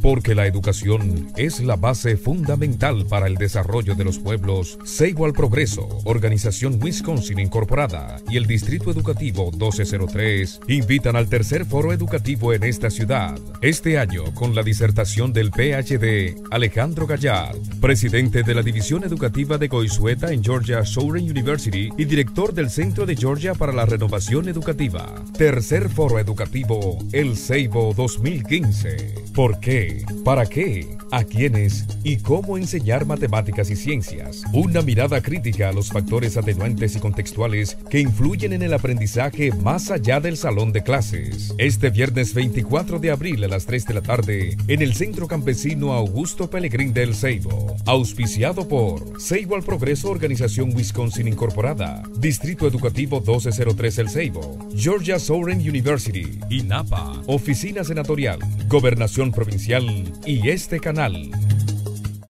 porque la educación es la base fundamental para el desarrollo de los pueblos. Seibo al Progreso, Organización Wisconsin Incorporada y el Distrito Educativo 1203 invitan al tercer foro educativo en esta ciudad. Este año con la disertación del PhD Alejandro Gallard, presidente de la División Educativa de Goizueta en Georgia Southern University y director del Centro de Georgia para la Renovación Educativa. Tercer foro educativo, el Seibo 2015. ¿Por qué? ¿Para qué? ¿A quiénes? ¿Y cómo enseñar matemáticas y ciencias? Una mirada crítica a los factores atenuantes y contextuales que influyen en el aprendizaje más allá del salón de clases. Este viernes 24 de abril a las 3 de la tarde en el Centro Campesino Augusto Pellegrín del Seibo. Auspiciado por Seibo al Progreso Organización Wisconsin Incorporada, Distrito Educativo 1203 El Seibo, Georgia Southern University, INAPA, Oficina Senatorial, Gobernación Provincial y este canal